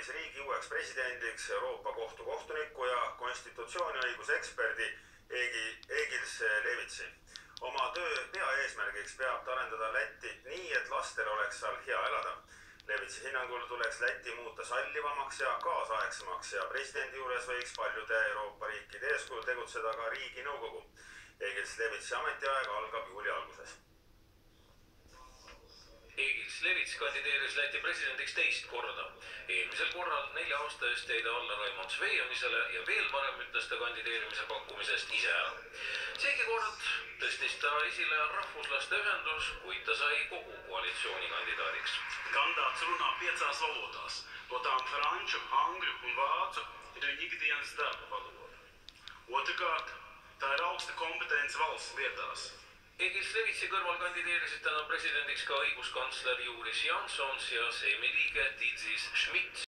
valis riigi uueks presidendiks Euroopa Kohtu kohtuniku ja konstitutsiooniõiguse eksperdi Eegi, Egils Levitsi. oma töö peaeesmärgiks peab ta arendada Lätti nii, et lastel oleks seal hea elada. Levitsi hinnangul tuleks Läti muuta sallivamaks ja kaasaegsemaks ja presidendi juures võiks paljude Euroopa riikide eeskujul tegutseda ka Riiginõukogu. Egils Levitsi ametiaeg algab juuli alguses Levits kandideeris Läti presidendiks teist korda. eelmisel korral nelja aasta eest jäi ta alla Raimond Svejonisele ja veel varem ütles ta kandideerimise pakkumisest ise ära. seegi kord tõstis ta esile rahvuslaste ühendus, kuid ta sai kogu koalitsiooni kandidaadiks. Kandidāts runā piecās valodās, no tām franču, angļu un vācu ir viņa ikdienas darba valoda. Otrakārt, tā ir augsta kompetence valsts lietās. Egils Levitsi kõrval kandideerisid täna presidendiks ka õiguskantsler Juris Jansons ja Seimi liige Tidzis Schmidt.